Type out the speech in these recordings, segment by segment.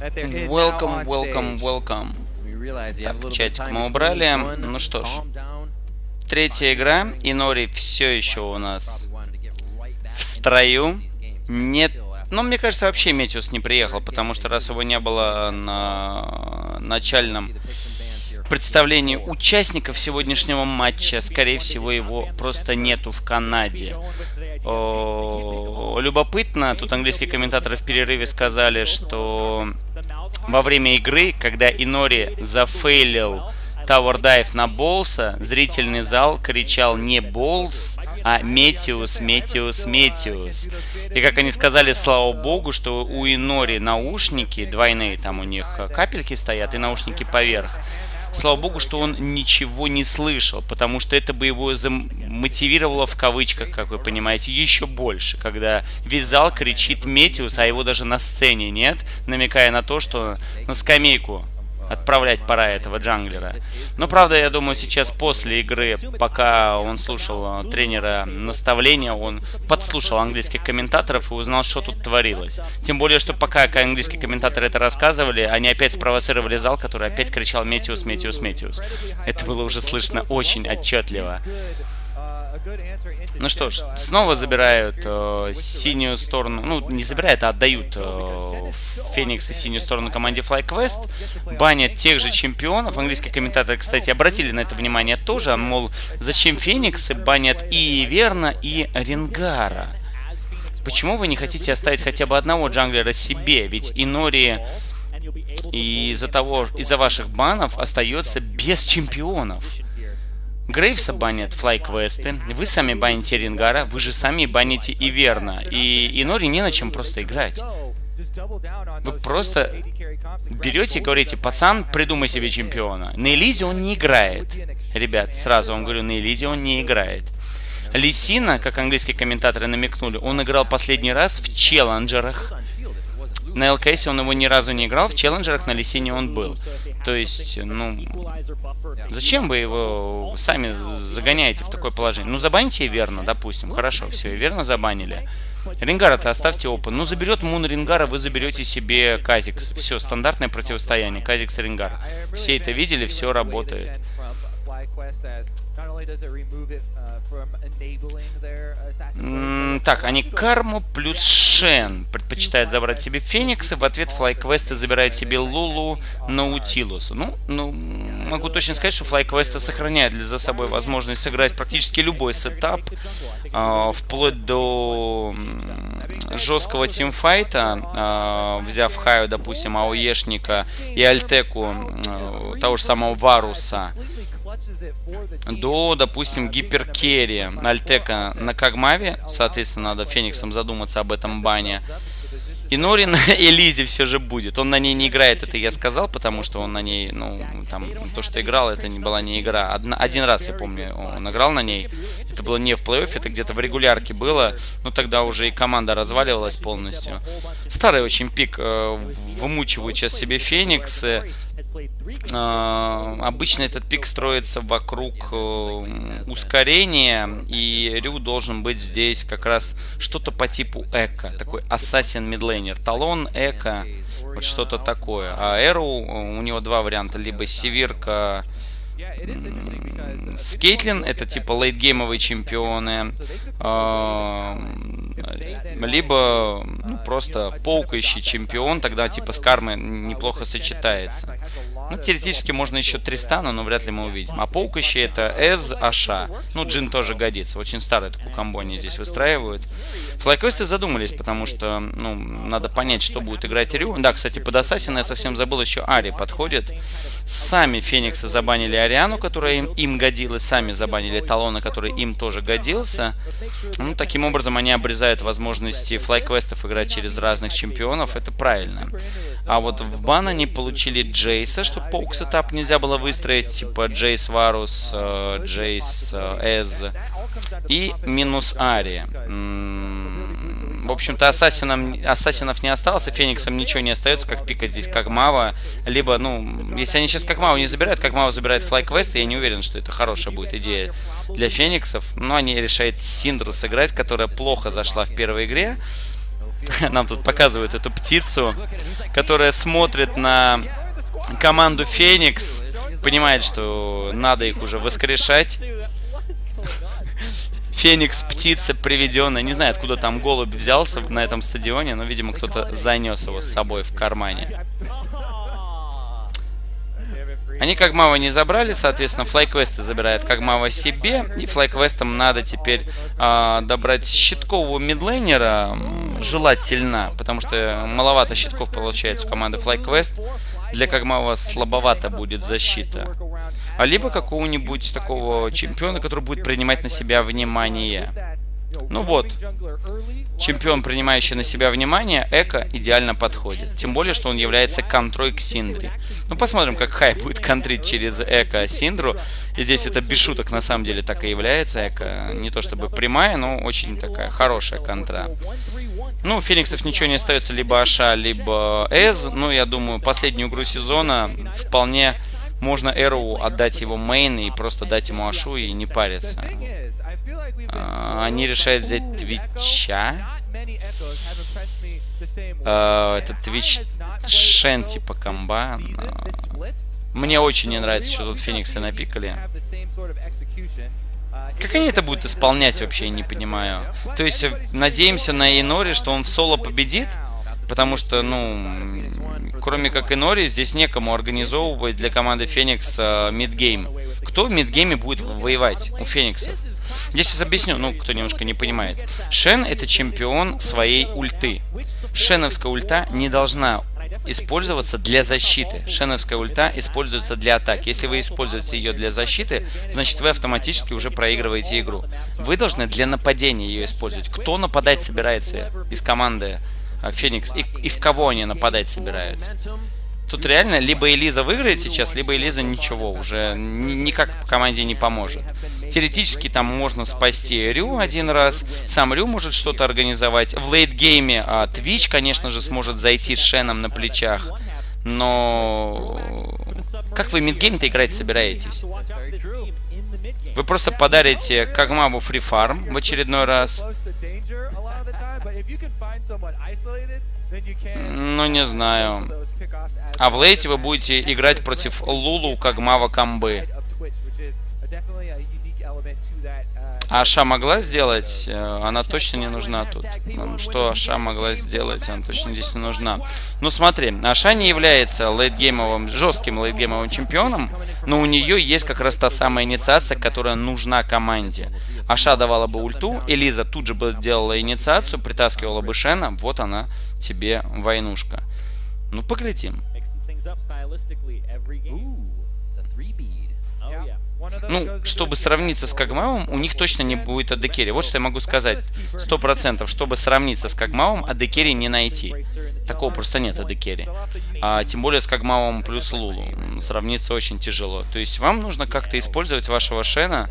Welcome, welcome, welcome. Так, чатик мы убрали. Ну что ж. Третья игра. И Нори все еще у нас в строю. Нет ну, мне кажется, вообще Метиус не приехал, потому что раз его не было на начальном представлении участников сегодняшнего матча, скорее всего, его просто нету в Канаде. Любопытно, тут английские комментаторы в перерыве сказали, что во время игры, когда Инори зафейлил Tower Dive на Болса, зрительный зал кричал не Болс, а Метиус, Метиус, Метиус. И как они сказали, слава богу, что у Инори наушники двойные, там у них капельки стоят и наушники поверх. Слава богу, что он ничего не слышал, потому что это бы его замотивировало в кавычках, как вы понимаете, еще больше, когда весь зал кричит Метиус, а его даже на сцене нет, намекая на то, что на скамейку отправлять пора этого джанглера. Но, правда, я думаю, сейчас после игры, пока он слушал э, тренера наставления, он подслушал английских комментаторов и узнал, что тут творилось. Тем более, что пока английские комментаторы это рассказывали, они опять спровоцировали зал, который опять кричал «Метиус, Метиус, Метиус». Это было уже слышно очень отчетливо. Ну что ж, снова забирают э, синюю сторону, ну не забирают, а отдают э, и синюю сторону команде FlyQuest, банят тех же чемпионов. Английские комментаторы, кстати, обратили на это внимание тоже, мол, зачем Фениксы банят и Верна, и Ренгара? Почему вы не хотите оставить хотя бы одного джанглера себе? Ведь Инори из-за того, из-за ваших банов остается без чемпионов. Грейвса банят флайквесты, вы сами баните Рингара, вы же сами баните и верно. И, и Нори не на чем просто играть. Вы просто берете и говорите, пацан, придумай себе чемпиона. На Элизе он не играет. Ребят, сразу вам говорю, на Элизе он не играет. Лисина, как английские комментаторы намекнули, он играл последний раз в челленджерах. На ЛКС он его ни разу не играл, в челленджерах на Лисине он был. То есть, ну, зачем вы его сами загоняете в такое положение? Ну, забаните верно, допустим. Хорошо, все, верно забанили. Рингара-то оставьте open. Ну, заберет Мун Рингара, вы заберете себе Казикс. Все, стандартное противостояние. Казикс и Рингар. Все это видели, все работает. Так, они Карму плюс Шен предпочитают забрать себе Феникса. В ответ FlyQuest забирает себе Лулу Наутилуса. Ну, ну, могу точно сказать, что FlyQuest сохраняет за собой возможность сыграть практически любой setup, э, вплоть до жесткого тимфайта, э, взяв Хаю, допустим, АОЕшника и Альтеку э, того же самого Варуса до, допустим, гиперкерри Альтека на Кагмаве. Соответственно, надо Фениксом задуматься об этом бане. И Нори на Элизе все же будет. Он на ней не играет, это я сказал, потому что он на ней, ну, там, то, что играл, это не была не игра. Одна, один раз, я помню, он играл на ней. Это было не в плей-оффе, это где-то в регулярке было. Но тогда уже и команда разваливалась полностью. Старый очень пик. Э, вымучивают сейчас себе Фениксы. А, обычно этот пик строится вокруг э, ускорения, и Рю должен быть здесь как раз что-то по типу Эко, такой Assassin Midlaner. Талон, Эко, вот что-то такое. А Эру, у него два варианта, либо Северка, Скейтлин, это типа лейтгеймовые чемпионы, а, либо ну, просто паукающий чемпион, тогда типа с кармой неплохо сочетается. Ну, теоретически можно еще Тристана, но вряд ли мы увидим. А паукающий это Эз, Аша. Ну, Джин тоже годится. Очень старый такой комбо они здесь выстраивают. Флайквесты задумались, потому что, ну, надо понять, что будет играть Рю. Да, кстати, под Ассасина я совсем забыл, еще Ари подходит. Сами Фениксы забанили Ариану, которая им, им годилась. Сами забанили Талона, который им тоже годился. Ну, таким образом, они обрезают возможности флайквестов играть через разных чемпионов. Это правильно. А вот в бан они получили Джейса, что poke setup нельзя было выстроить, типа Джейс Варус, э, Джейс э, Эз и минус Ари. В общем-то, ассасином, ассасинов не осталось, и Фениксам ничего не остается, как пикать здесь как Мава. Либо, ну, если они сейчас как Маву не забирают, как Мава забирает флайквест, я не уверен, что это хорошая будет идея для Фениксов. Но они решают Синдру сыграть, которая плохо зашла в первой игре. Нам тут показывают эту птицу, которая смотрит на команду Феникс, понимает, что надо их уже воскрешать. Феникс, птица приведенная. Не знаю, откуда там голубь взялся на этом стадионе, но, видимо, кто-то занес его с собой в кармане. Они Кагмава не забрали, соответственно, флайквесты забирает Кагмава себе. И флайквестам надо теперь э, добрать щиткового мидлейнера, желательно, потому что маловато щитков получается у команды флайквест. Для Кагмава слабовато будет защита. А либо какого-нибудь такого чемпиона, который будет принимать на себя внимание. Ну вот, чемпион, принимающий на себя внимание, Эко идеально подходит. Тем более, что он является контрой к Синдре. Ну, посмотрим, как Хай будет контрить через Эко Синдру. И здесь это без шуток на самом деле так и является. Эко не то чтобы прямая, но очень такая хорошая контра. Ну, у Фениксов ничего не остается, либо Аша, либо Эз. Ну, я думаю, последнюю игру сезона вполне можно Эроу отдать его мейн и просто дать ему Ашу и не париться. А, они решают взять Твича. А, это Твич Шен типа комба. Мне очень не нравится, что тут Фениксы напикали. Как они это будут исполнять вообще, я не понимаю. То есть, надеемся на Инори, что он в соло победит? Потому что, ну, кроме как Инори, здесь некому организовывать для команды Феникс midgame. Кто в мидгейме будет воевать у Фениксов? Я сейчас объясню, ну, кто немножко не понимает. Шен это чемпион своей ульты. Шеновская ульта не должна использоваться для защиты. Шеновская ульта используется для атаки. Если вы используете ее для защиты, значит вы автоматически уже проигрываете игру. Вы должны для нападения ее использовать. Кто нападать собирается из команды а, Феникс и, и в кого они нападать собираются? Тут реально либо Элиза выиграет сейчас, либо Элиза ничего уже никак команде не поможет. Теоретически там можно спасти Рю один раз, сам Рю может что-то организовать. В лейтгейме а, Twitch, конечно же, сможет зайти с Шеном на плечах. Но как вы мидгейм-то играть собираетесь? Вы просто подарите Кагмабу фрифарм в очередной раз. Ну, не знаю. А в лейте вы будете играть против Лулу Кагмава Камбы. Аша могла сделать? Э, она точно не нужна тут. Что Аша могла сделать? Она точно здесь не нужна. Ну смотри, Аша не является лейтгеймовым, жестким лейтгеймовым чемпионом, но у нее есть как раз та самая инициация, которая нужна команде. Аша давала бы ульту, Элиза тут же бы делала инициацию, притаскивала бы Шена, вот она тебе войнушка. Ну, поглядим. Ну, чтобы сравниться с Кагмаум, у них точно не будет Адекери. Вот что я могу сказать. Сто процентов, чтобы сравниться с Кагмаум, Адекери не найти. Такого просто нет Адекери. А, тем более с Кагмаум плюс Лулу. Сравниться очень тяжело. То есть вам нужно как-то использовать вашего Шена.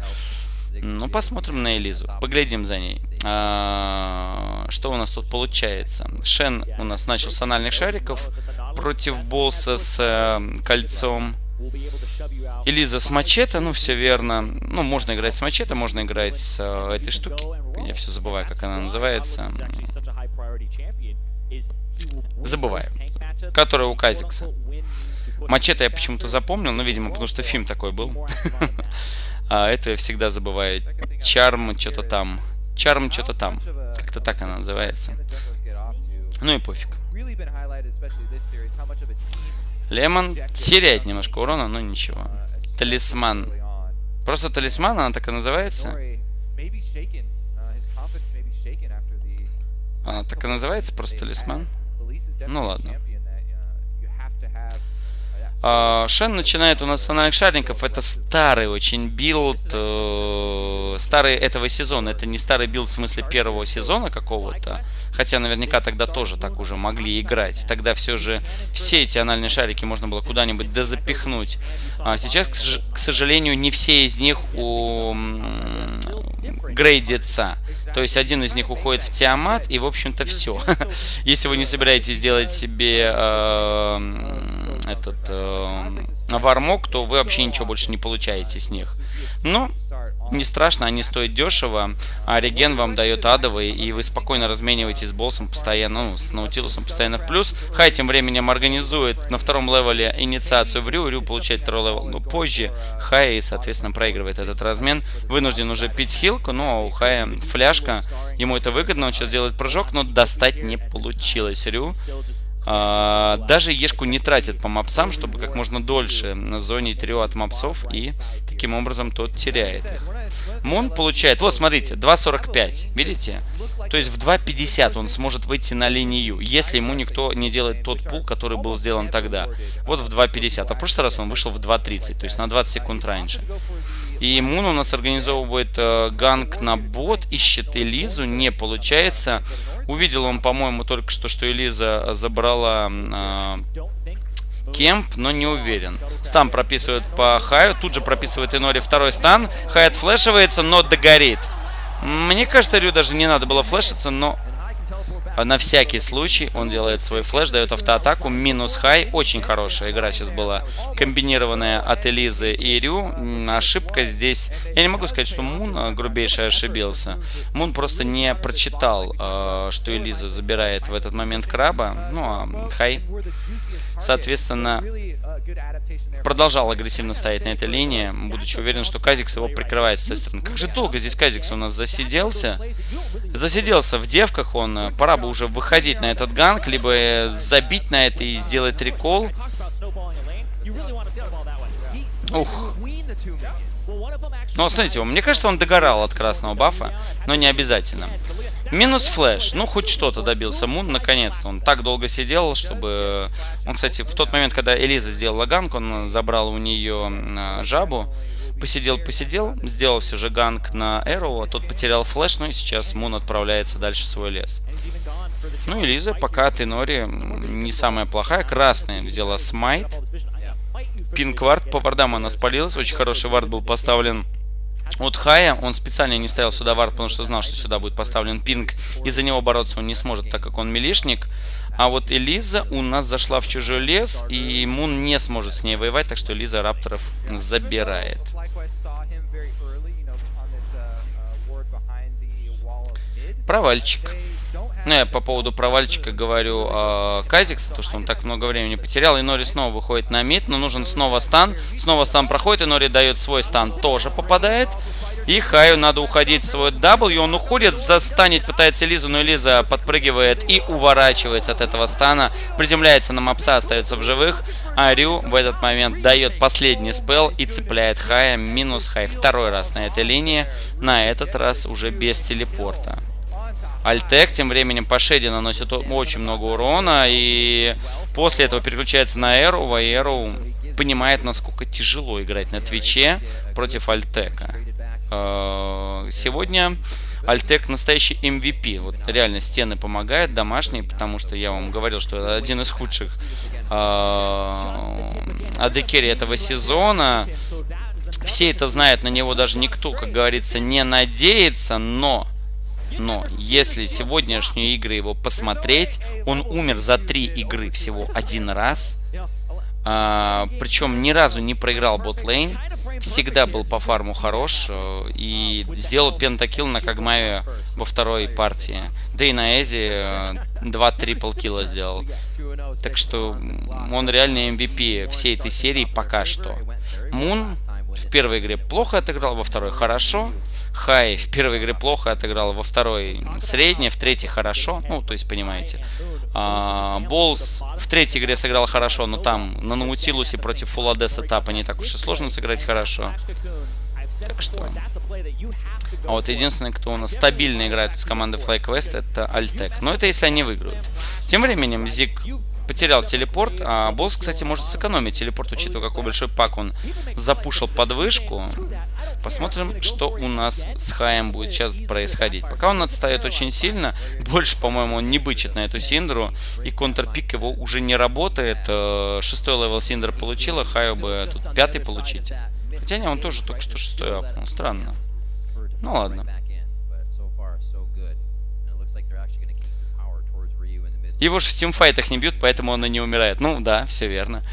Ну, посмотрим на Элизу. Поглядим за ней. А, что у нас тут получается? Шен у нас начал с анальных шариков против босса с э, кольцом. Элиза с мачете, ну все верно. Ну, можно играть с мачете, можно играть с э, этой штуки. Я все забываю, как она называется. Забываю. Которая у Казикса. Мачете я почему-то запомнил, но, видимо, потому что фильм такой был. а это я всегда забываю. Чарм что-то там. Чарм что-то там. Как-то так она называется. Ну и пофиг. Лемон теряет немножко урона, но ничего. Талисман. Просто талисман, она так и называется? Она так и называется, просто талисман? Ну ладно. А, Шен начинает с анальных шариков. Это старый очень build. Э, старый этого сезона. Это не старый build в смысле первого сезона какого-то. Хотя наверняка тогда тоже так уже могли играть. Тогда все же все эти анальные шарики можно было куда-нибудь дозапихнуть. А сейчас, к сожалению, не все из них апгрейдится. То есть один из них уходит в Тиамат, и, в общем-то, все. Если вы не собираетесь сделать себе э, этот э, Вармог, то вы вообще ничего больше не получаете с них. Но не страшно, они стоят дешево, а реген вам дает адовый, и вы спокойно размениваетесь с Боллсом постоянно, ну, с наутилусом постоянно в плюс. Хай тем временем организует на втором левеле инициацию в Рю, Рю получает второй level, но позже Хай, соответственно, проигрывает этот размен, вынужден уже пить хилку, но ну, а у Хая фляжка, ему это выгодно, он сейчас делает прыжок, но достать не получилось Рю. А, даже Ешку не тратит по мапцам, чтобы как можно дольше зонить Рио от мапцов, и таким образом тот теряет их. Мун получает, вот смотрите, 2.45, видите? То есть в 2.50 он сможет выйти на линию, если ему никто не делает тот пул, который был сделан тогда. Вот в 2.50, а в прошлый раз он вышел в 2.30, то есть на 20 секунд раньше. И Мун у нас организовывает э, ганг на бот, ищет Элизу, не получается. Увидел он, по-моему, только что, что Элиза забрала э, Кемп, но не уверен. Стан прописывает по Хаю, тут же прописывает Инори второй стан. Хай отфлешивается, но догорит. Мне кажется, Рю даже не надо было флешиться, но на всякий случай он делает свой флеш, дает автоатаку, минус хай. Очень хорошая игра сейчас была, комбинированная от Элизы и Рю. Ошибка здесь... Я не могу сказать, что Мун грубейший ошибился. Мун просто не прочитал, э, что Элиза забирает в этот момент краба. Ну, а хай, соответственно, продолжал агрессивно стоять на этой линии, будучи уверен, что Казикс его прикрывает с той стороны. Как же долго здесь Казикс у нас засиделся? Засиделся в девках он. Пора бы уже выходить на этот ганг, либо забить на это и сделать recall. Ух. Ну, смотрите, мне кажется, он догорал от красного бафа, но не обязательно. Минус flash. Ну, хоть что-то добился Мун, наконец-то. Он так долго сидел, чтобы... Он, кстати, в тот момент, когда Элиза сделала ганг, он забрал у нее а, жабу. Посидел, посидел, сделал все же ганг на Эроу, а тот потерял flash, ну и сейчас Мун отправляется дальше в свой лес. Ну Элиза пока от Инори не самая плохая. Красная взяла smite. Pink ward по вардам она спалилась. Очень хороший ward был поставлен от Хая. Он специально не ставил сюда ward, потому что знал, что сюда будет поставлен пинг. И за него бороться он не сможет, так как он милишник. А вот Элиза у нас зашла в чужой лес, и Мун не сможет с ней воевать, так что Элиза Рапторов забирает. Провальчик. Ну, я по поводу провальчика говорю э, Казикса, то, что он так много времени потерял. И Нори снова выходит на мид, но нужен снова стан. Снова стан проходит, и Нори дает свой стан, тоже попадает. И Хаю надо уходить в свой W. Он уходит, застанет, пытается Лизу, но Лиза подпрыгивает и уворачивается от этого стана. Приземляется на мапса, остается в живых. А Рю в этот момент дает последний спел и цепляет Хая. Минус Хай второй раз на этой линии. На этот раз уже без телепорта. Альтек тем временем по шеде наносит очень много урона. И после этого переключается на Эру. А Эру понимает, насколько тяжело играть на Твиче против Альтека. Э, сегодня Альтек настоящий MVP. Вот реально стены помогают, домашние, потому что я вам говорил, что это один из худших адекери этого сезона. Все это знают, на него даже никто, как говорится, не надеется, но но если сегодняшние игры его посмотреть, он умер за три игры всего один раз. А, причем ни разу не проиграл ботлейн. Всегда был по фарму хорош э, и сделал пентакил на Кагмаве во второй партии. Да и на Эзи э, два трипл килла сделал. Так что он реально MVP всей этой серии пока что. Мун в первой игре плохо отыграл, во второй хорошо. Хай в первой игре плохо отыграл, во второй средне, в третьей хорошо. Ну, то есть, понимаете. А, Болс в третьей игре сыграл хорошо, но там на Наутилусе против AD сетапа не так уж и сложно сыграть хорошо. Так что... А вот единственный, кто у нас стабильно играет из команды FlyQuest, это Альтек. Но это если они выиграют. Тем временем Зик потерял телепорт, а Боллс, кстати, может сэкономить телепорт, учитывая, какой большой пак он запушил под вышку. Посмотрим, что у нас с Хаем будет сейчас происходить. Пока он отстает очень сильно, больше, по-моему, он не бычит на эту Синдру, и контрпик его уже не работает. Э, шестой level Синдра получила, Хаю бы тут пятый получить. Хотя не, он тоже только что шестой апнул. Странно. Ну ладно. Его же в тимфайтах не бьют, поэтому он и не умирает. Ну да, все верно.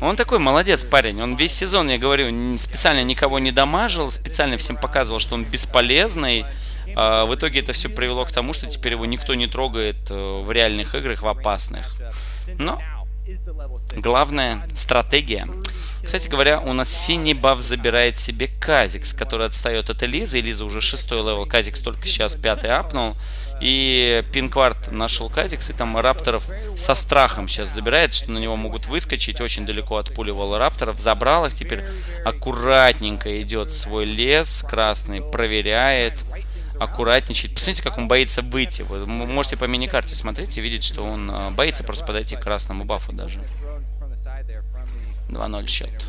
Он такой молодец парень. Он весь сезон, я говорю, специально никого не дамажил, специально всем показывал, что он бесполезный. А в итоге это все привело к тому, что теперь его никто не трогает э, в реальных играх, в опасных. Но главная стратегия. Кстати говоря, у нас синий баф забирает себе Казикс, который отстает от Элизы. Элиза уже шестой level, Казикс только сейчас пятый апнул. И Пинкварт нашел Казикс, и там Рапторов со страхом сейчас забирает, что на него могут выскочить. Очень далеко отпуливал Рапторов, забрал их. Теперь аккуратненько идет свой лес красный, проверяет аккуратничать. Посмотрите, как он боится выйти. Вы можете по миникарте смотреть и видеть, что он а, боится просто подойти к красному бафу даже. 2-0 счет.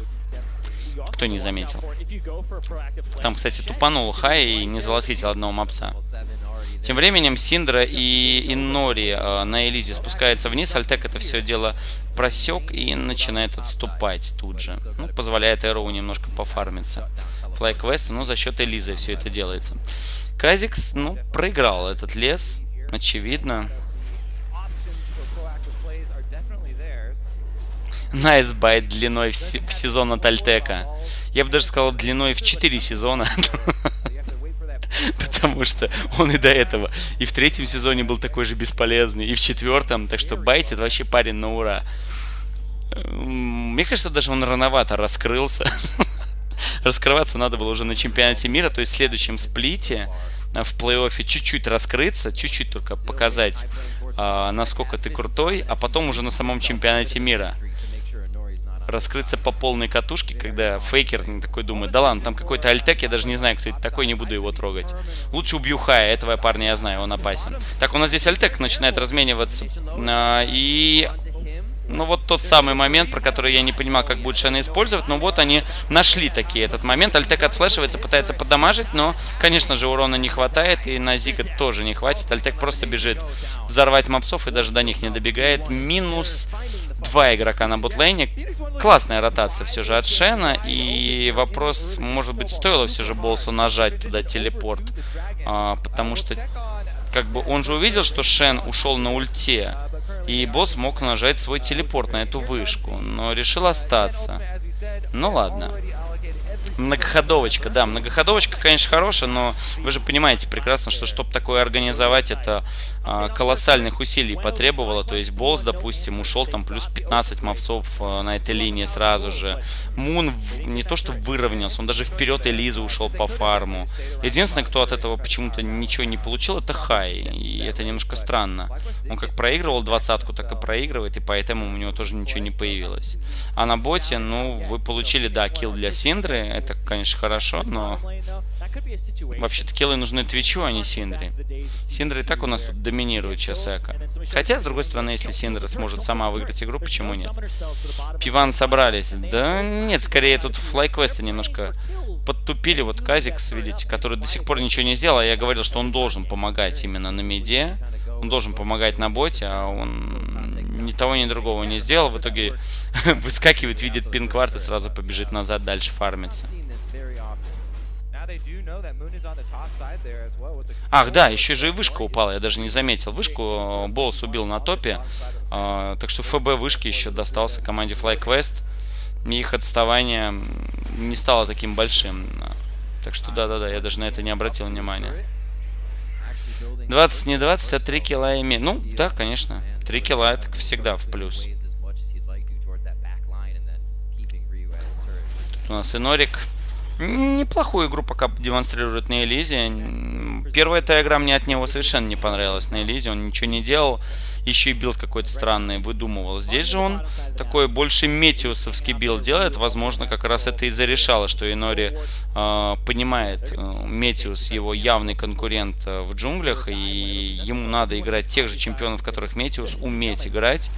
Кто не заметил. Там, кстати, тупанул Хай и не заластхитил одного мопса. Тем временем Синдра и Инори э, на Элизе спускаются вниз. Альтек это все дело просек и начинает отступать тут же. Ну, позволяет Эроу немножко пофармиться. Флайквест, ну, за счет Элизы все это делается. Казикс, ну, проиграл этот лес, очевидно. Nice bait длиной в, в сезон от Альтека. Я бы даже сказал длиной в 4 сезона. Потому что он и до этого. И в третьем сезоне был такой же бесполезный. И в четвертом. Так что Байт это вообще парень на ура. Мне кажется, даже он рановато раскрылся. Раскрываться надо было уже на чемпионате мира. То есть в следующем сплите э, в плей-оффе чуть-чуть раскрыться, чуть-чуть только показать, а, насколько ты крутой, а потом уже на самом чемпионате мира раскрыться по полной катушке, когда фейкер такой думает, да ладно, там какой-то альтек, я даже не знаю, кто это такой, не буду его трогать. Лучше убью Хая, этого парня я знаю, он опасен. Так, у нас здесь альтек начинает размениваться. А, и ну вот тот самый момент, про который я не понимал, как будет Шена использовать. Но вот они нашли такие этот момент. Альтек отфлешивается, пытается поддамажить, но, конечно же, урона не хватает. И на Зига тоже не хватит. Альтек просто бежит взорвать мопсов и даже до них не добегает. Минус два игрока на ботлейне. Классная ротация все же от Шена. И вопрос, может быть, стоило все же Болсу нажать туда телепорт. А, потому что, как бы, он же увидел, что Шен ушел на ульте. И босс мог нажать свой телепорт на эту вышку. Но решил остаться. Ну ладно. Многоходовочка, да, многоходовочка, конечно, хорошая, но вы же понимаете прекрасно, что чтобы такое организовать, это колоссальных усилий потребовало. То есть Болс, допустим, ушел там плюс 15 мовцов а, на этой линии сразу же. Мун не то что выровнялся, он даже вперед Элизы ушел по фарму. Единственное, кто от этого почему-то ничего не получил, это Хай. И это немножко странно. Он как проигрывал двадцатку, так и проигрывает, и поэтому у него тоже ничего не появилось. А на боте, ну, вы получили, да, килл для Синдры, это, конечно, хорошо, но вообще-то киллы нужны Твичу, а не Синдре. Синдра и так у нас тут доминирует сейчас Эко. Хотя, с другой стороны, если Синдра сможет сама выиграть игру, почему нет? Пиван собрались. Да нет, скорее тут флайквесты немножко подтупили. Вот Казикс, видите, который до сих пор ничего не сделал. А я говорил, что он должен помогать именно на меде. Он должен помогать на боте, а он ни того, ни другого не сделал. В итоге выскакивает, видит пинкварт и сразу побежит назад дальше фармиться. Ах, да, еще же и вышка упала, я даже не заметил. Вышку Болс убил на топе, э, так что ФБ вышки еще достался команде FlyQuest. И их отставание не стало таким большим. Так что да-да-да, я даже на это не обратил внимания. 20 не 20, а 3 килла имеет. Ну, да, конечно. 3 килла это всегда в плюс. Тут у нас и Норик. Неплохую игру пока демонстрирует на Элизе. Первая эта игра мне от него совершенно не понравилась на Элизе. Он ничего не делал. Еще и build какой-то странный выдумывал. Здесь же он такой больше метеусовский build делает. Возможно, как раз это и зарешало, что Инори э, понимает, э, Метеус его явный конкурент э, в джунглях. И ему надо играть тех же чемпионов, которых Метеус уметь играть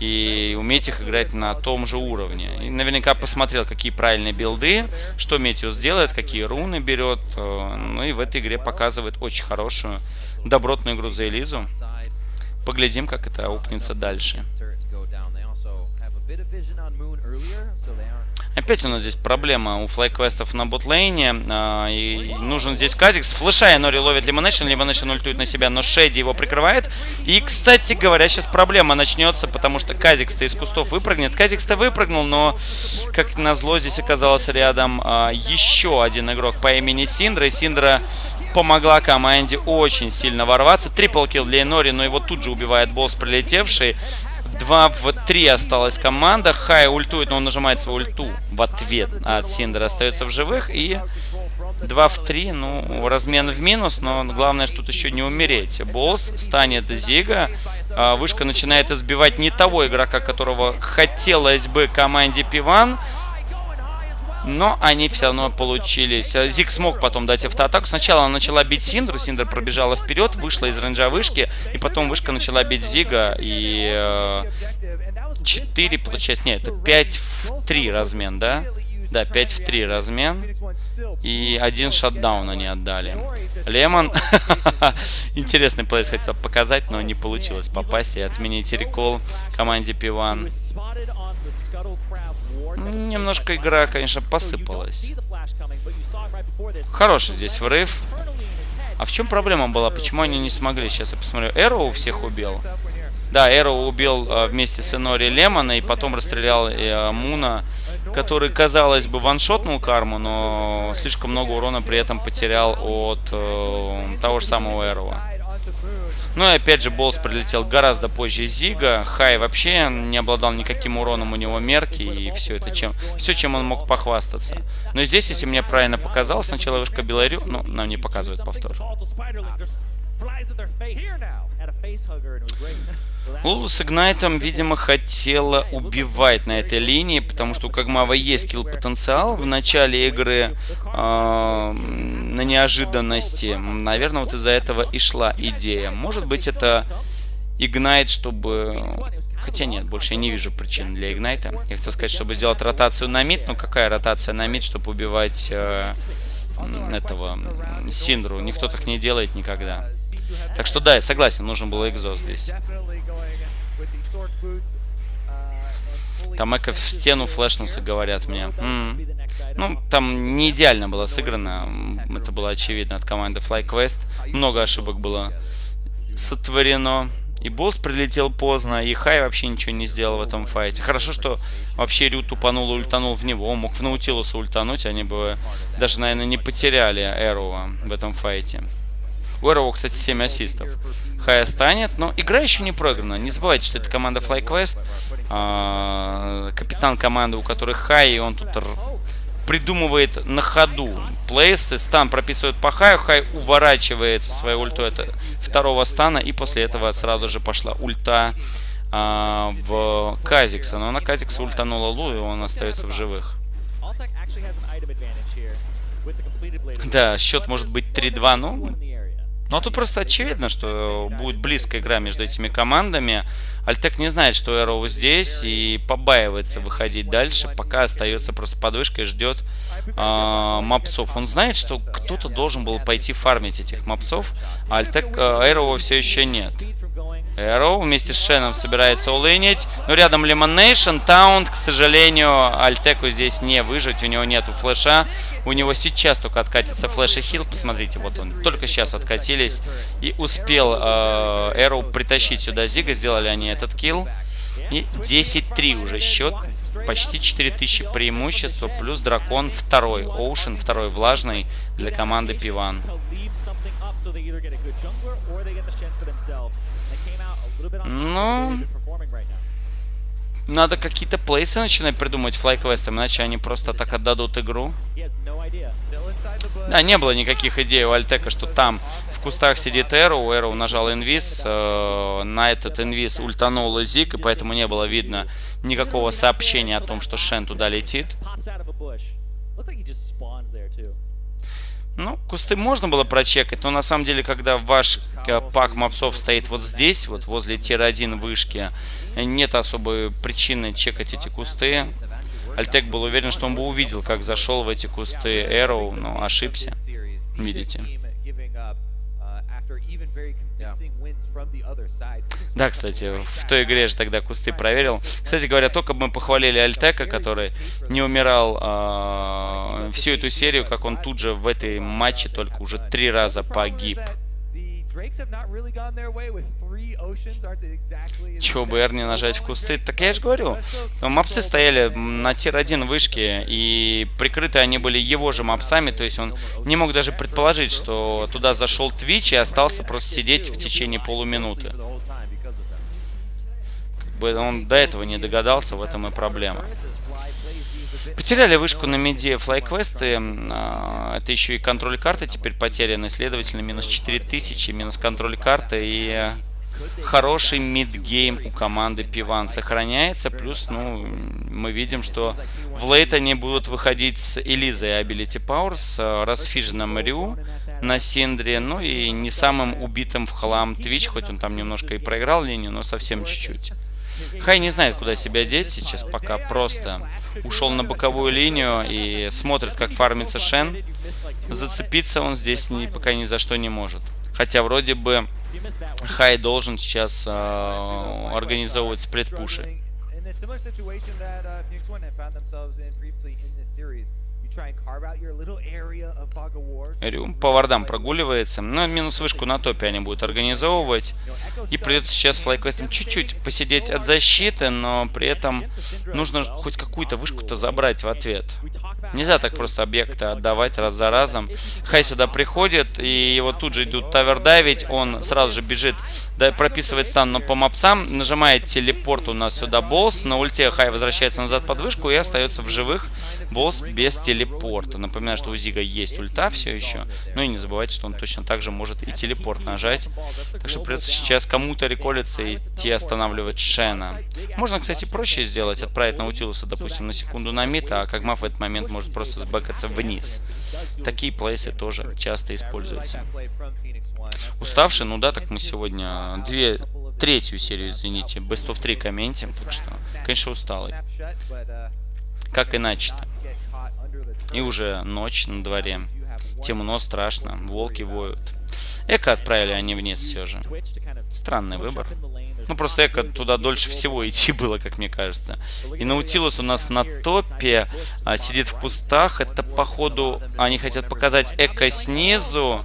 и уметь их играть на том же уровне. И наверняка посмотрел, какие правильные билды, что Meteos делает, какие руны берет. Э, ну и в этой игре показывает очень хорошую, добротную игру за Элизу. Поглядим, как это аукнется дальше. Опять у нас здесь проблема у FlyQuest ов на ботлейне. А, и нужен здесь Казикс. Флешает Инори, ловит LemonNation. LemonNation ультует на себя, но Шеди его прикрывает. И, кстати говоря, сейчас проблема начнется, потому что Казикс-то из кустов выпрыгнет. Казикс-то выпрыгнул, но, как назло, здесь оказался рядом а, еще один игрок по имени Синдра. И Синдра помогла команде очень сильно ворваться. Трипл килл для Нори, но его тут же убивает босс прилетевший. 2 в 3 осталась команда. Хай ультует, но он нажимает свою ульту в ответ от Синдера. Остается в живых. И 2 в 3, ну, размен в минус, но главное, что тут еще не умереть. Босс станет Зига. А, вышка начинает избивать не того игрока, которого хотелось бы команде Пиван. Но они все равно получились. Зиг смог потом дать автоатаку. Сначала она начала бить Синдру. Синдра пробежала вперед, вышла из рейнджа вышки. И потом вышка начала бить Зига. И э, 4, получается, нет, это 5 в 3 размен, да? Да, 5 в 3 размен. И один шатдаун они отдали. Лемон. Интересный плейс хотел показать, но не получилось попасть и отменить рекол команде P1. Немножко игра, конечно, посыпалась. Хороший здесь врыв. А в чем проблема была? Почему они не смогли? Сейчас я посмотрю. Эроу всех убил. Да, Эроу убил э, вместе с Энори Лемона и потом расстрелял э, Муна, который, казалось бы, ваншотнул карму, но слишком много урона при этом потерял от э, того же самого Эроу. Ну и опять же, Болс прилетел гораздо позже Зига. Хай вообще не обладал никаким уроном, у него мерки и все это, чем, все, чем он мог похвастаться. Но здесь, если мне правильно показалось, сначала вышка Беларю, ну, нам не показывает повтор. Лулу с Игнайтом, видимо, хотела убивать на этой линии, потому что у Кагмава есть килл-потенциал в начале игры э, на неожиданности. Наверное, вот из-за этого и шла идея. Может быть, это Игнайт, чтобы... Хотя нет, больше я не вижу причин для Игнайта. Я хотел сказать, чтобы сделать ротацию на мид. Но какая ротация на мид, чтобы убивать э, этого Синдру? Никто так не делает никогда. Так что да, я согласен, нужен был экзо здесь. Там Эко в стену флешнулся, говорят мне. М -м. Ну, там не идеально было сыграно. Это было очевидно от команды FlyQuest. Много ошибок было сотворено. И босс прилетел поздно, и Хай вообще ничего не сделал в этом файте. Хорошо, что вообще Рю тупанул ультанул в него. Он мог в Наутилуса ультануть, они бы даже, наверное, не потеряли Эрова в этом файте. У Эроу, кстати, 7 ассистов. Хай станет, но игра еще не проиграна. Не забывайте, что это команда FlyQuest. А, капитан команды, у которой Хай, и он тут придумывает на ходу плейсы. Стан прописывает по Хаю. Хай уворачивается своей ультой от второго стана. И после этого сразу же пошла ульта а, в Казикса. Но на Казикса ультанула Лу, и он остается в живых. Да, счет может быть 3-2, ну, ну, а тут просто очевидно, что будет близкая игра между этими командами. Альтек не знает, что Эроу здесь и побаивается выходить дальше, пока остается просто подвышкой и ждет э, мопцов. Он знает, что кто-то должен был пойти фармить этих мопцов, а Альтек э, Эроу все еще нет. Эроу вместе с Шеном собирается улынить. Но рядом Лемонейшн, Таунд, к сожалению, Альтеку здесь не выжить. У него нету флеша. У него сейчас только откатится флеш и хил. Посмотрите, вот он. Только сейчас откатились. И успел Эроу притащить сюда Зига. Сделали они этот килл. И 10-3 уже счет. Почти 4000 преимущества. Плюс дракон второй. Оушен второй влажный для команды Пиван. Ну, надо какие-то плейсы начинать придумать флайквестом, иначе они просто так отдадут игру. Да, не было никаких идей у Альтека, что там в кустах сидит Эроу. Эроу нажал инвиз. Э, на этот инвиз ультанул Зик, и поэтому не было видно никакого сообщения о том, что Шен туда летит. Ну, кусты можно было прочекать, но на самом деле, когда ваш э, пак мопсов стоит вот здесь, вот возле тир-1 вышки, нет особой причины чекать эти кусты. Альтек был уверен, что он бы увидел, как зашел в эти кусты Arrow, но ошибся. Видите. Да, кстати, в той игре же тогда кусты проверил. Кстати говоря, только мы похвалили Altec а, который не умирал э, всю эту серию, как он тут же в этой матче только уже три раза погиб. Чего бы не нажать в кусты? Так я же говорю, мобсы стояли на tier-1 вышке, и прикрыты они были его же мобсами, то есть он не мог даже предположить, что туда зашел Твич и остался просто сидеть в течение полуминуты. Как бы он до этого не догадался, в этом и проблема. Потеряли вышку на меде флайквесты. А, это еще и контроль карты теперь потеряны. Следовательно, минус 4000, минус контроль карты. И хороший мидгейм у команды Пиван сохраняется. Плюс, ну, мы видим, что в лейт они будут выходить с Элизой Ability Power, с Расфиженом Рю на Синдре. Ну и не самым убитым в хлам Twitch, хоть он там немножко и проиграл линию, но совсем чуть-чуть. Хай не знает, куда себя деть сейчас, пока просто ушел на боковую линию и смотрит, как фармится Шен. Зацепиться он здесь пока ни за что не может. Хотя вроде бы Хай должен сейчас э, организовывать сплит-пуши. Рюм по вардам прогуливается. Но ну, минус вышку на топе они будут организовывать. И придется сейчас флайквестом чуть-чуть посидеть от защиты, но при этом нужно хоть какую-то вышку-то забрать в ответ. Нельзя так просто объекты отдавать раз за разом. Хай сюда приходит, и его тут же идут тавердавить. Он сразу же бежит, да, прописывает стан, но по мапсам. Нажимает телепорт у нас сюда болс. На ульте Хай возвращается назад под вышку и остается в живых. Болс без телепорта. Напоминаю, что у Зига есть ульта все еще. Ну и не забывайте, что он точно так же может и телепорт нажать. Так что придется сейчас кому-то реколиться и идти останавливать Шена. Можно, кстати, проще сделать. Отправить Наутилуса, допустим, на секунду на мид, а Кагма в этот момент может просто сбэкаться вниз. Такие плейсы тоже часто используются. Уставший, ну да, так мы сегодня две, третью серию, извините, Best of 3 комментим, так что, конечно, усталый. Как иначе-то? И уже ночь на дворе. Темно, страшно, волки воют. Эко отправили они вниз все же. Странный выбор. Ну, просто Эко туда дольше всего идти было, как мне кажется. И Наутилус у нас на топе а, сидит в кустах. Это, походу, они хотят показать Эко снизу.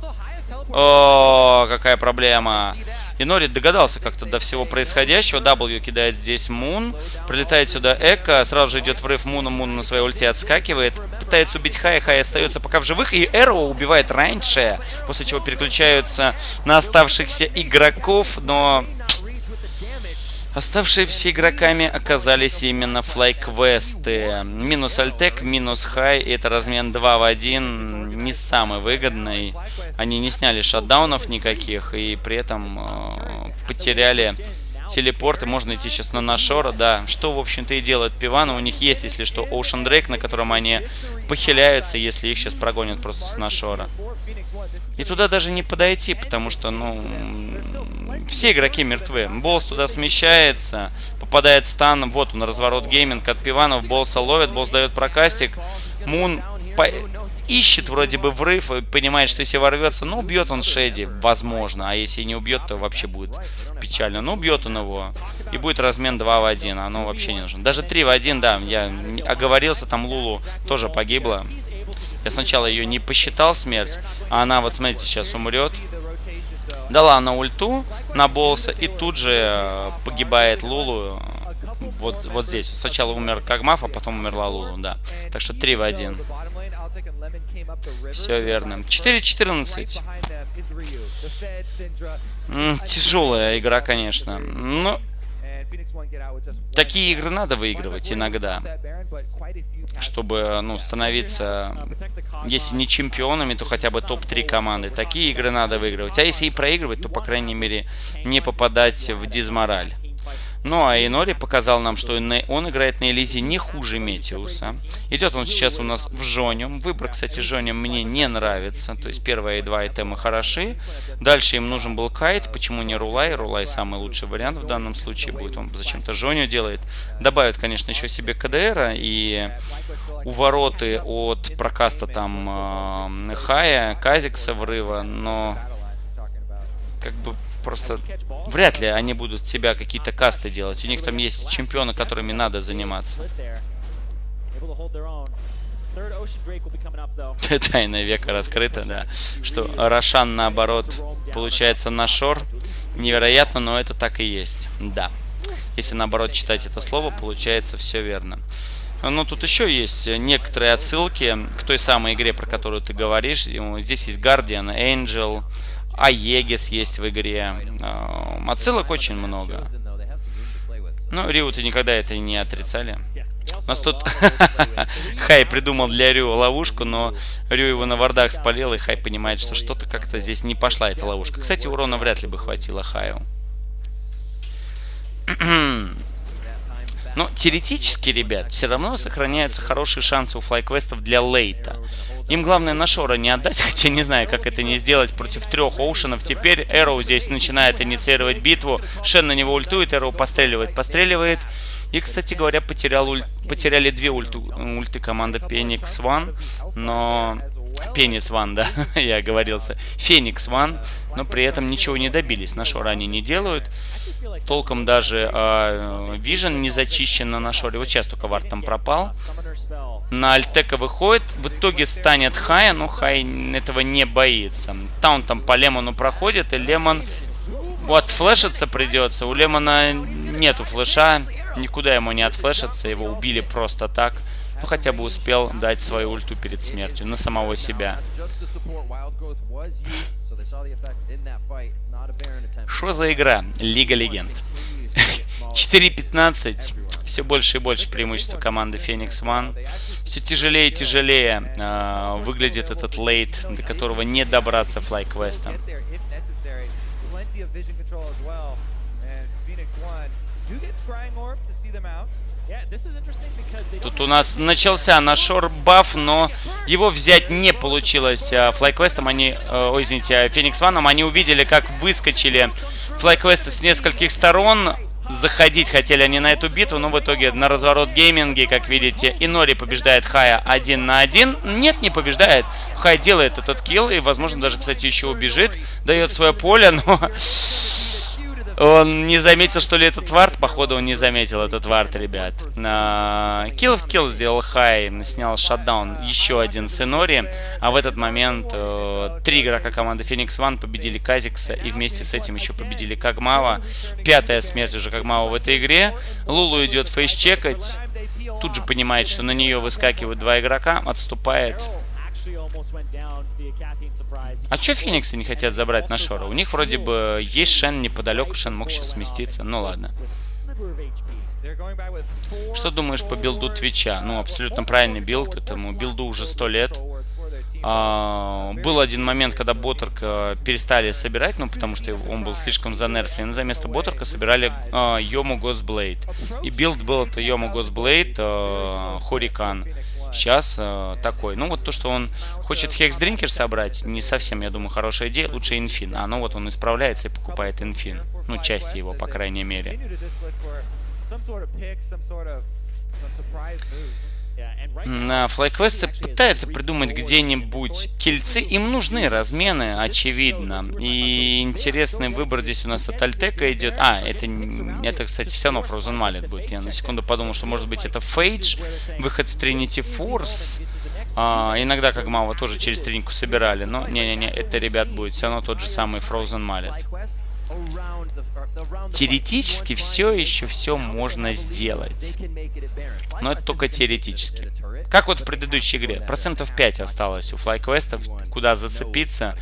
О, какая проблема. И Норит догадался как-то до всего происходящего. W кидает здесь Мун. Прилетает сюда Эко. Сразу же идет врыв Муна. Мун на своей ульте отскакивает. Пытается убить Хая. Хай остается пока в живых. И Эроу убивает раньше. После чего переключаются на оставшихся игроков. Но Оставшиеся игроками оказались именно флайквесты. Минус альтек, минус хай. Это размен 2 в 1. Не самый выгодный. Они не сняли шатдаунов никаких. И при этом э, потеряли телепорты. Можно идти сейчас на Нашора, да. Что, в общем-то, и делают пиваны. У них есть, если что, Ocean Drake, на котором они похиляются, если их сейчас прогонят просто с Нашора. И туда даже не подойти, потому что, ну, все игроки мертвы. Болс туда смещается, попадает в стан. Вот он, разворот гейминг от Пиванов. Болса ловит, Болс дает прокастик. Мун. Ищет вроде бы врыв и понимает, что если ворвется, ну, убьет он Шеди, возможно. А если не убьет, то вообще будет печально. Ну, убьет он его. И будет размен 2 в 1. Оно вообще не нужно. Даже 3 в 1, да, я оговорился, там Лулу тоже погибла. Я сначала ее не посчитал смерть, а она, вот смотрите, сейчас умрет дала на ульту на Болса, и тут же э, погибает Лулу. Вот, вот здесь. Сначала умер Кагмаф, а потом умерла Лулу, да. Так что 3 в 1. Все верно. 4-14. Тяжелая игра, конечно. Но такие игры надо выигрывать иногда чтобы ну, становиться, если не чемпионами, то хотя бы топ-3 команды. Такие игры надо выигрывать. А если и проигрывать, то, по крайней мере, не попадать в дизмораль. Ну, а Инори показал нам, что он играет на Элизе не хуже Метиуса. Идет он сейчас у нас в Жонем. Выбор, кстати, Жонем мне не нравится. То есть первые два айтема хороши. Дальше им нужен был Кайт. Почему не Рулай? Рулай самый лучший вариант в данном случае будет. Он зачем-то Жоню делает. Добавит, конечно, еще себе КДР. И увороты от прокаста там э, Хая, Казикса врыва. Но как бы просто вряд ли они будут себя какие-то касты делать. У них там есть чемпионы, которыми надо заниматься. Тайна века раскрыта, да. Что Рошан, наоборот, получается на шор. Невероятно, но это так и есть. Да. Если, наоборот, читать это слово, получается все верно. Ну, тут еще есть некоторые отсылки к той самой игре, про которую ты говоришь. Здесь есть Guardian, Angel, Аегис есть в игре. Отсылок очень много. Ну, Риу-то никогда это не отрицали. У нас тут Хай придумал для Рю ловушку, но Рю его на вардах спалил, и Хай понимает, что что-то как-то здесь не пошла эта ловушка. Кстати, урона вряд ли бы хватило Хаю. Но теоретически, ребят, все равно сохраняются хорошие шансы у флайквестов для лейта. Им главное на Шора не отдать, хотя не знаю, как это не сделать против трех Оушенов. Теперь Эроу здесь начинает инициировать битву. Шен на него ультует, Эроу постреливает, постреливает. И, кстати говоря, потерял уль... потеряли две ульты, ульты команды Phoenix One, но... Пенис Ван, да, я оговорился. Феникс Ван, но при этом ничего не добились. На шоре они не делают. Толком даже э, Vision не зачищен на шоре. Вот сейчас только Вард там пропал. На Альтека выходит. В итоге станет Хая, но Хай этого не боится. Таун там по Лемону проходит, и Лемон... Вот, флешиться придется. У Лемона нету флеша. Никуда ему не отфлешиться, его убили просто так. Ну, хотя бы успел дать свою ульту перед смертью на самого себя. Что за игра? Лига Легенд. 4-15. Все больше и больше преимущества команды Phoenix One. Все тяжелее и тяжелее э, выглядит этот лейт, до которого не добраться флайквестом. Тут у нас начался нашор баф, но его взять не получилось флайквестом. Они, э, ой, извините, Феникс Ваном. Они увидели, как выскочили флайквесты с нескольких сторон. Заходить хотели они на эту битву, но в итоге на разворот гейминги, как видите, Инори побеждает Хая один на один. Нет, не побеждает. Хай делает этот килл и, возможно, даже, кстати, еще убежит. Дает свое поле, но он не заметил, что ли, этот вард? Походу, он не заметил этот вард, ребят. Килл в килл сделал Хай, снял шатдаун. Еще один с Энори. А в этот момент э, три игрока команды Phoenix One победили Казикса. И вместе с этим еще победили Кагмава. Пятая смерть уже Кагмава в этой игре. Лулу идет фейс-чекать. Тут же понимает, что на нее выскакивают два игрока. Отступает. А что Фениксы не хотят забрать на Шора? У них вроде бы есть Шен неподалеку, Шен мог сейчас сместиться. Ну ладно. Что думаешь по билду Твича? Ну, абсолютно правильный билд. Этому билду уже сто лет. А, был один момент, когда BotRK а перестали собирать, ну, потому что он был слишком занерфлен. За место BotRK а собирали а, Youmuu's Ghostblade. И билд был это Youmuu's Ghostblade а, Hurricane сейчас э, такой. Ну, вот то, что он хочет Hexdrinker собрать, не совсем, я думаю, хорошая идея. Лучше Инфин. А ну вот он исправляется и покупает Инфин. Ну, части его, по крайней мере. На FlyQuest пытается придумать где-нибудь кильцы. Им нужны размены, очевидно. И интересный выбор здесь у нас от Альтека идет. А, это, это кстати, все равно Frozen Mallet будет. Я на секунду подумал, что может быть это Фейдж, выход в Trinity Force. А, иногда как Мава тоже через тренику собирали, но не-не-не, это, ребят, будет все равно тот же самый Frozen Mallet. Теоретически все еще все можно сделать. Но это только теоретически. Как вот в предыдущей игре. Процентов 5 осталось у флайквестов, куда зацепиться.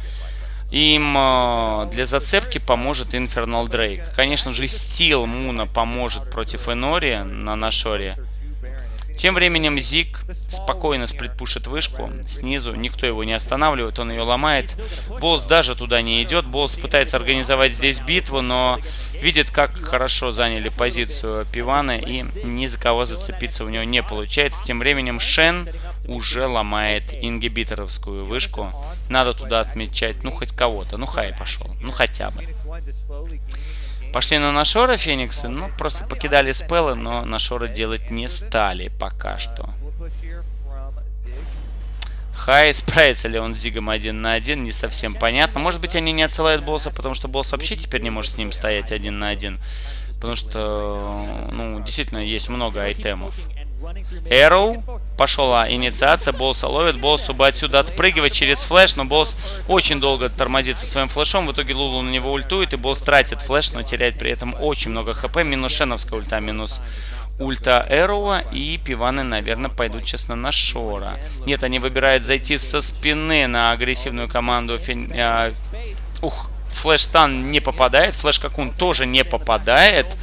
Им э, для зацепки поможет Infernal Drake. Конечно же, Стил Муна поможет против Энори на Нашоре. Тем временем Зик спокойно сплитпушит вышку снизу. Никто его не останавливает, он ее ломает. Босс даже туда не идет. Босс пытается организовать здесь битву, но видит, как хорошо заняли позицию Пивана и ни за кого зацепиться у него не получается. Тем временем Шен уже ломает ингибиторовскую вышку. Надо туда отмечать, ну, хоть кого-то. Ну, Хай пошел. Ну, хотя бы. Пошли на Нашора Фениксы, ну, просто покидали спеллы, но Нашора делать не стали пока что. Хай, справится ли он с Зигом один на один, не совсем понятно. Может быть, они не отсылают босса, потому что босс вообще теперь не может с ним стоять один на один. Потому что, ну, действительно, есть много айтемов. Эроу. Пошла инициация. Болса ловит. Болсу бы отсюда отпрыгивать через флеш. Но Болс очень долго тормозит со своим флешом. В итоге Лулу на него ультует. И Болс тратит флеш, но теряет при этом очень много хп. Минус шеновская ульта, минус ульта Эроуа. И пиваны, наверное, пойдут, честно, на Шора. Нет, они выбирают зайти со спины на агрессивную команду. Фин... А... Ух, флеш-стан не попадает. Флеш-какун тоже не попадает.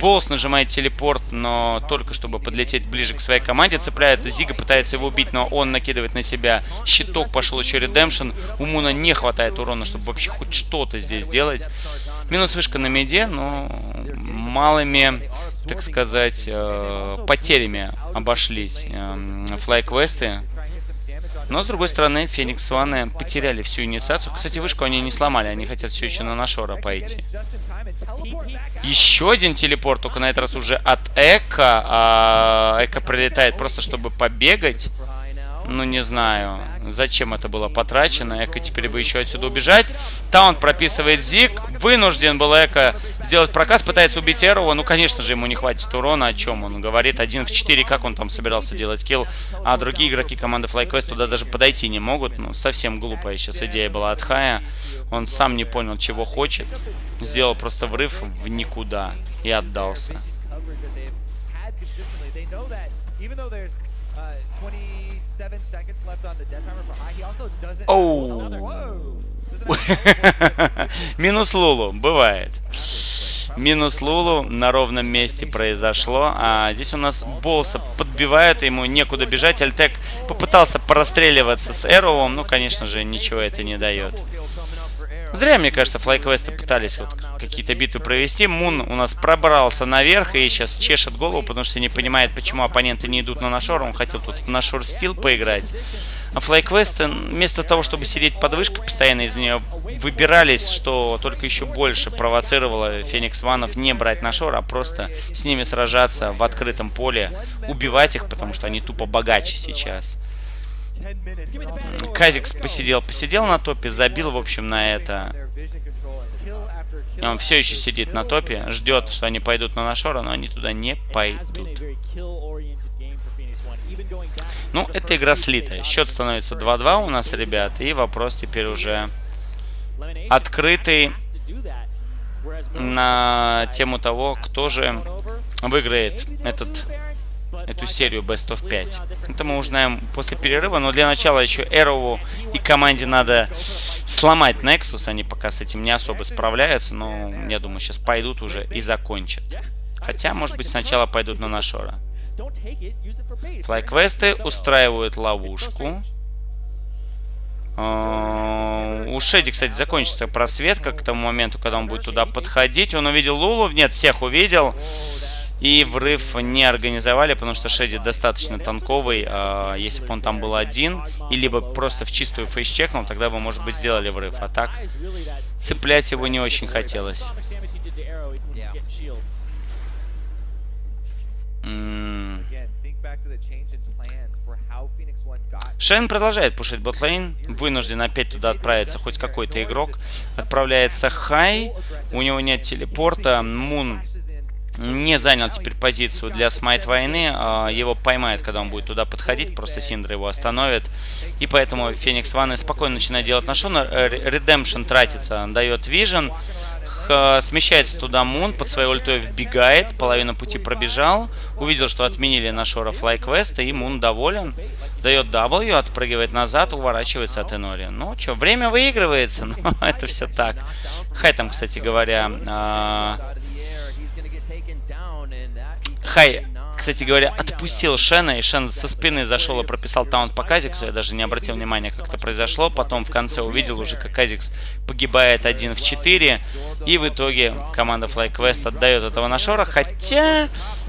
Болс нажимает телепорт, но только чтобы подлететь ближе к своей команде. Цепляет Зига, пытается его убить, но он накидывает на себя щиток. Пошел еще редемпшн. У Муна не хватает урона, чтобы вообще хоть что-то здесь сделать. Минус вышка на меде, но малыми, так сказать, э, потерями обошлись эм, флайквесты. Но, с другой стороны, Феникс Ваны потеряли всю инициацию. Кстати, вышку они не сломали, они хотят все еще на Нашора пойти. Еще один телепорт, только на этот раз уже от Эка. А Эка прилетает просто, чтобы побегать. Ну, не знаю, зачем это было потрачено. Эко теперь бы еще отсюда убежать. Таунт прописывает Зиг. Вынужден был Эко сделать проказ. Пытается убить Эрова. Ну, конечно же, ему не хватит урона. О чем он говорит? Один в 4. Как он там собирался делать килл? А другие игроки команды FlyQuest туда даже подойти не могут. Ну, совсем глупая сейчас идея была от Хая. Он сам не понял, чего хочет. Сделал просто врыв в никуда. И отдался. Оу. Минус Лулу, бывает. Минус Лулу на ровном месте произошло. А здесь у нас Болса подбивают, ему некуда бежать. Альтек попытался порастреливаться с Эровом, ну, конечно же, ничего это не дает. Зря, мне кажется, флайквесты пытались вот какие-то битвы провести. Мун у нас пробрался наверх и сейчас чешет голову, потому что не понимает, почему оппоненты не идут на нашор. Он хотел тут в нашор стил поиграть. А флайквесты, вместо того, чтобы сидеть под вышкой, постоянно из нее выбирались, что только еще больше провоцировало Феникс Ванов не брать нашор, а просто с ними сражаться в открытом поле, убивать их, потому что они тупо богаче сейчас. Казикс посидел, посидел на топе, забил, в общем, на это. И он все еще сидит на топе, ждет, что они пойдут на Нашора, но они туда не пойдут. Ну, это игра слитая. Счет становится 2-2 у нас, ребят. И вопрос теперь уже открытый на тему того, кто же выиграет этот эту серию Best of 5. Это мы узнаем после перерыва, но для начала еще Эрову и команде надо сломать Nexus. Они пока с этим не особо справляются, но я думаю, сейчас пойдут уже и закончат. Хотя, может быть, сначала пойдут на Нашора. Флайквесты устраивают ловушку. А, у Шеди, кстати, закончится просветка к тому моменту, когда он будет туда подходить. Он увидел Лулу. Нет, всех увидел. И врыв не организовали, потому что Шеди достаточно танковый. А, если бы он там был один, и либо просто в чистую фейс-чекнул, тогда бы, может быть, сделали врыв. А так, цеплять его не очень хотелось. Шейн продолжает пушить ботлейн. Вынужден опять туда отправиться хоть какой-то игрок. Отправляется Хай. У него нет телепорта. Мун не занял теперь позицию для смайт войны. А, его поймают, когда он будет туда подходить. Просто Синдра его остановит. И поэтому Феникс Ванны спокойно начинает делать на шон. Редемпшн тратится, дает вижен. Смещается туда Мун, под своей ультой вбегает, половину пути пробежал. Увидел, что отменили на Шора флайквеста, и Мун доволен. Дает W, отпрыгивает назад, уворачивается от Энори. Ну что, время выигрывается, но это все так. Хай там, кстати говоря, а, Хай, кстати говоря, отпустил Шена, и Шен со спины зашел и прописал таунт по Казиксу. Я даже не обратил внимания, как это произошло. Потом в конце увидел уже, как Казикс погибает 1 в 4. И в итоге команда FlyQuest отдает этого Нашора. Хотя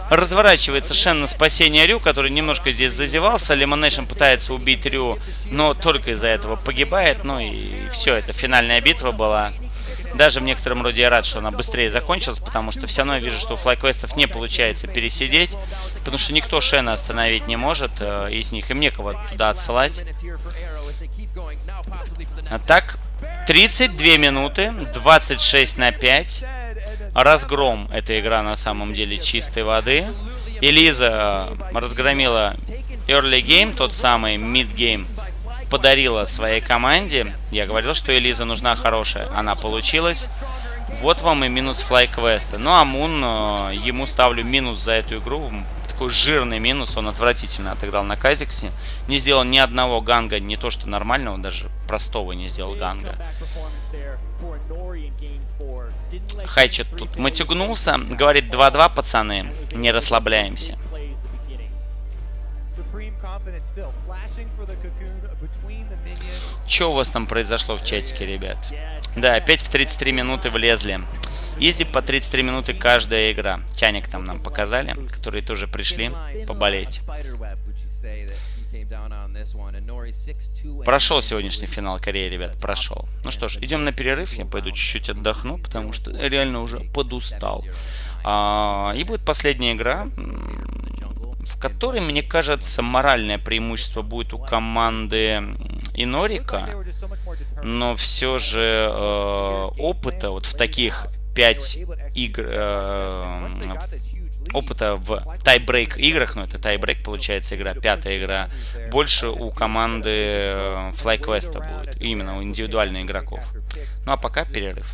разворачивается Шен на спасение Рю, который немножко здесь зазевался. LemonNation пытается убить Рю, но только из-за этого погибает. Ну и все, это финальная битва была. Даже в некотором роде я рад, что она быстрее закончилась, потому что все равно я вижу, что у FlyQuest ов не получается пересидеть, потому что никто Шена остановить не может э, из них, им некого туда отсылать. А так, 32 минуты, 26 на 5. Разгром эта игра на самом деле чистой воды. Элиза разгромила Early Game, тот самый Mid Game, подарила своей команде. Я говорил, что Элиза нужна хорошая. Она получилась. Вот вам и минус флайквеста. Ну а Мун, э, ему ставлю минус за эту игру. Такой жирный минус, он отвратительно отыграл на Казиксе. Не сделал ни одного ганга, не то что нормального, даже простого не сделал ганга. Хайчет тут матюгнулся. Говорит 2-2, пацаны, не расслабляемся. Что у вас там произошло в чатике, ребят? Да, опять в 33 минуты влезли. Изи по 33 минуты каждая игра. Тяник там нам показали, которые тоже пришли поболеть. Прошел сегодняшний финал Кореи, ребят, прошел. Ну что ж, идем на перерыв, я пойду чуть-чуть отдохну, потому что реально уже подустал. А, и будет последняя игра, в которой, мне кажется, моральное преимущество будет у команды Инорика, но все же э, опыта вот в таких 5 игр, э, опыта в тайбрейк играх, ну это тайбрейк получается игра, пятая игра, больше у команды э, FlyQuest будет, именно у индивидуальных игроков. Ну а пока перерыв.